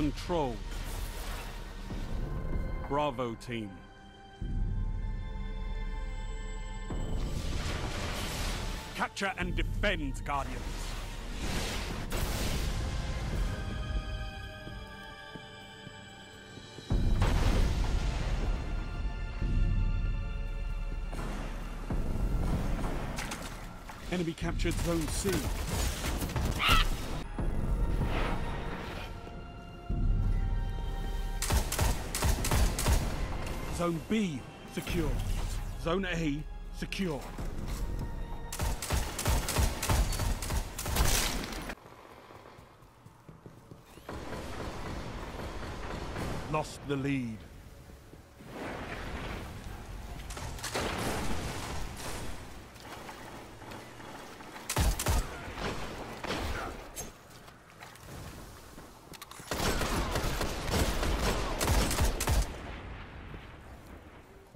control. Bravo team. Capture and defend, Guardians. Enemy captured Zone C. Zone B secure. Zone A secure. Lost the lead.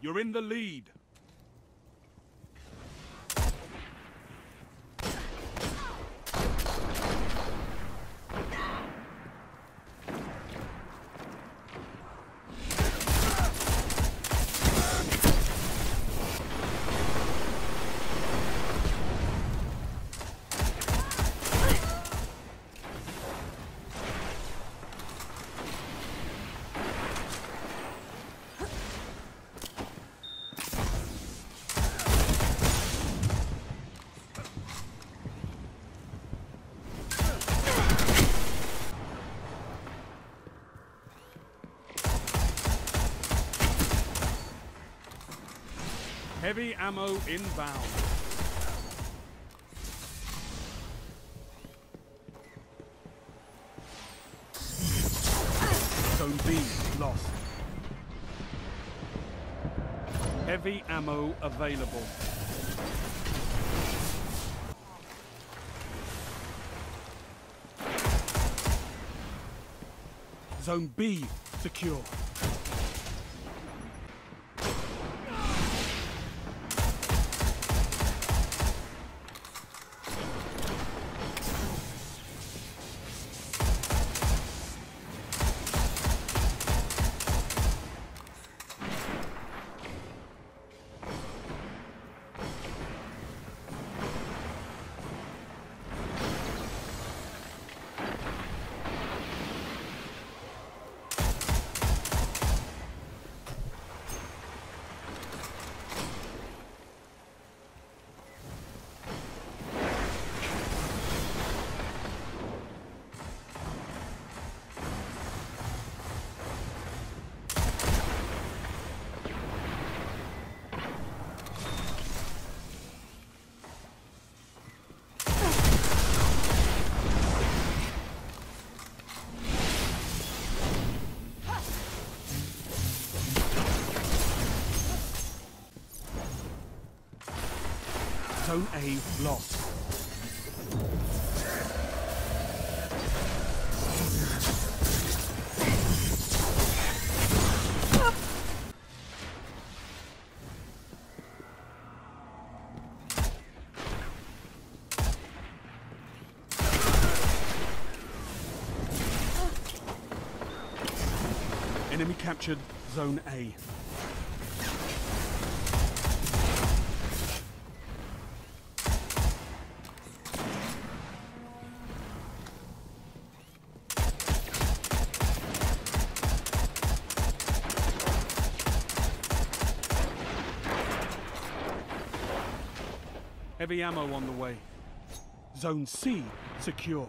You're in the lead. Heavy ammo inbound. Zone B lost. Heavy ammo available. Zone B secure. Zone A lost. Enemy captured Zone A. Heavy ammo on the way. Zone C secure.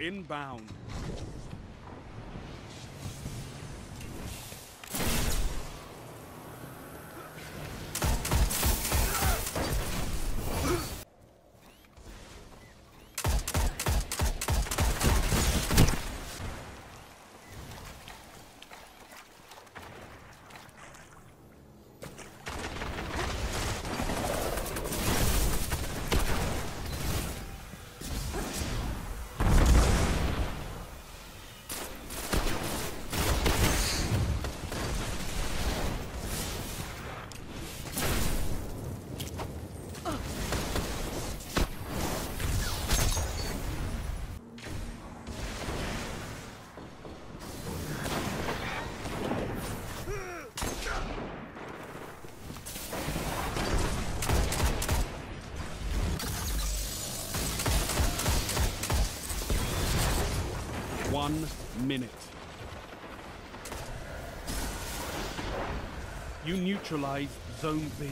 Inbound. One minute. You neutralize Zone B.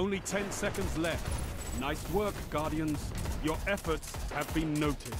Only 10 seconds left. Nice work, Guardians. Your efforts have been noted.